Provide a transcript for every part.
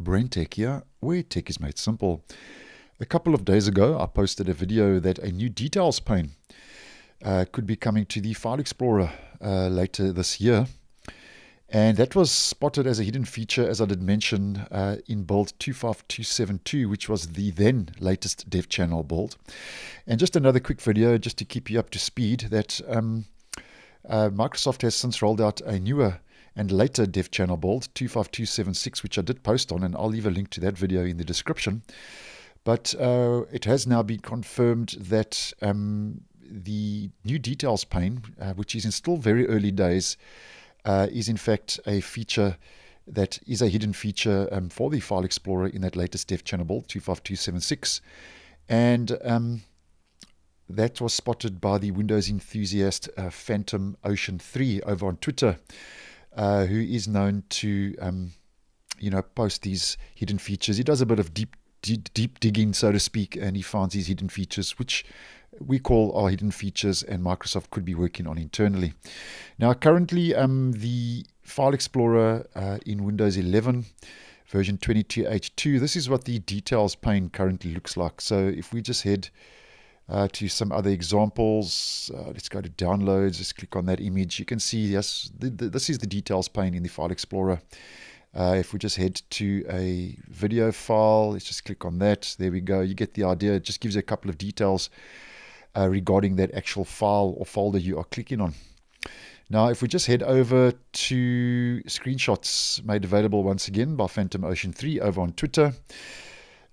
BrenTech here, where tech is made simple. A couple of days ago, I posted a video that a new details pane uh, could be coming to the File Explorer uh, later this year. And that was spotted as a hidden feature, as I did mention, uh, in build 25272, which was the then latest dev channel build. And just another quick video, just to keep you up to speed, that um, uh, Microsoft has since rolled out a newer and later dev channel build 25276 which I did post on and I'll leave a link to that video in the description. But uh, it has now been confirmed that um, the new details pane uh, which is in still very early days uh, is in fact a feature that is a hidden feature um, for the file explorer in that latest dev channel build 25276 and um, that was spotted by the Windows enthusiast uh, Phantom Ocean 3 over on Twitter uh, who is known to, um, you know, post these hidden features. He does a bit of deep, deep, deep digging, so to speak, and he finds these hidden features, which we call our hidden features, and Microsoft could be working on internally. Now, currently, um, the File Explorer uh, in Windows 11 version 22H2, this is what the details pane currently looks like. So if we just head uh, to some other examples. Uh, let's go to downloads. Let's click on that image. You can see, yes, the, the, this is the details pane in the File Explorer. Uh, if we just head to a video file, let's just click on that. There we go. You get the idea. It just gives you a couple of details uh, regarding that actual file or folder you are clicking on. Now, if we just head over to screenshots made available once again by Phantom Ocean 3 over on Twitter.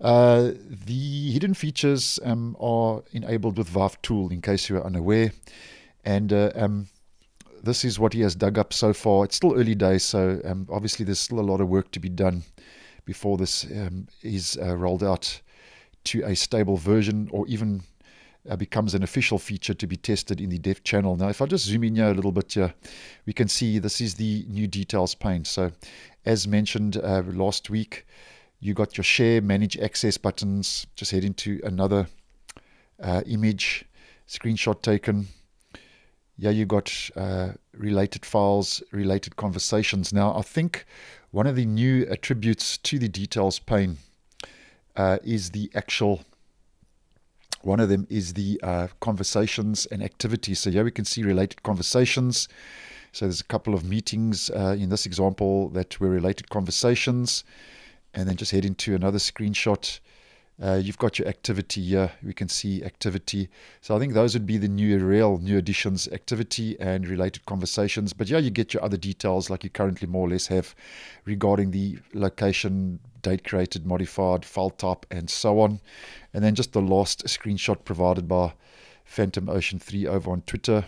Uh, the hidden features um, are enabled with ViVeTool, in case you are unaware. And uh, um, this is what he has dug up so far. It's still early days, so um, obviously there's still a lot of work to be done before this um, is uh, rolled out to a stable version or even uh, becomes an official feature to be tested in the dev channel. Now, if I just zoom in here a little bit here, we can see this is the new details pane. So, as mentioned uh, last week, you got your share, manage access buttons. Just head into another uh, image, screenshot taken. Yeah, you got uh, related files, related conversations. Now, I think one of the new attributes to the details pane uh, is the actual. One of them is the uh, conversations and activities. So here we can see related conversations. So there's a couple of meetings uh, in this example that were related conversations and then just head into another screenshot. Uh, you've got your activity here. We can see activity. So I think those would be the new real new additions, activity and related conversations. But yeah, you get your other details like you currently more or less have regarding the location, date created, modified, file type, and so on. And then just the last screenshot provided by Phantom Ocean 3 over on Twitter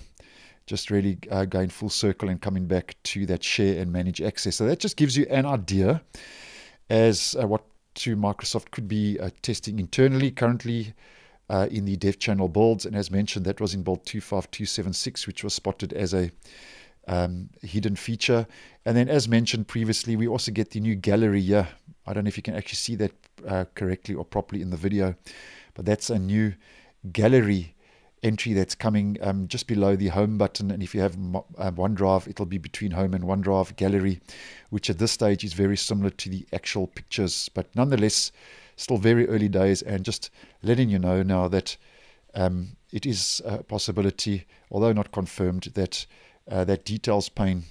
just really uh, going full circle and coming back to that share and manage access. So that just gives you an idea as uh, what to Microsoft could be uh, testing internally currently uh, in the dev channel builds. And as mentioned, that was in build 25276, which was spotted as a um, hidden feature. And then, as mentioned previously, we also get the new gallery here. I don't know if you can actually see that uh, correctly or properly in the video, but that's a new gallery entry that's coming um, just below the home button. And if you have uh, OneDrive, it'll be between home and OneDrive gallery, which at this stage is very similar to the actual pictures, but nonetheless, still very early days. And just letting you know now that um, it is a possibility, although not confirmed, that uh, that details pane.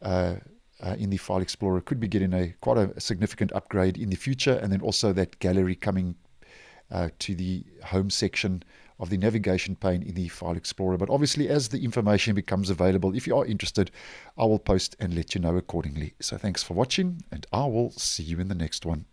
Uh, uh, in the File Explorer could be getting a quite a significant upgrade in the future, and then also that gallery coming uh, to the home section of the navigation pane in the File Explorer. But obviously, as the information becomes available, if you are interested, I will post and let you know accordingly. So thanks for watching, and I will see you in the next one.